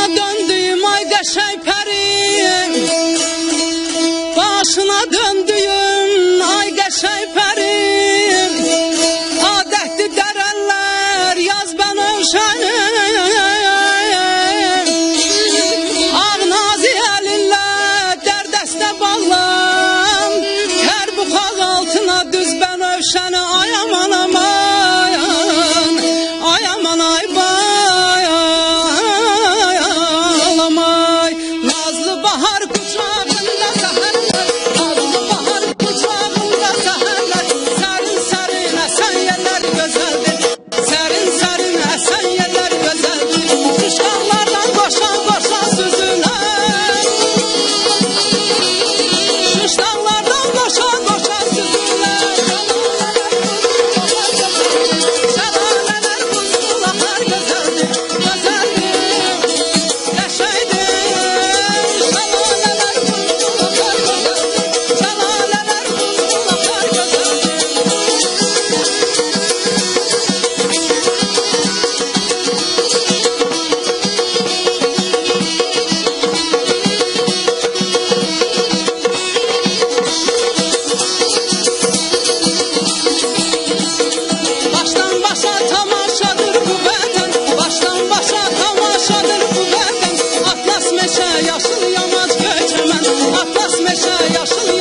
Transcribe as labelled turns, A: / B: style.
A: Dünya döndü, ay qəşəng 这样胜利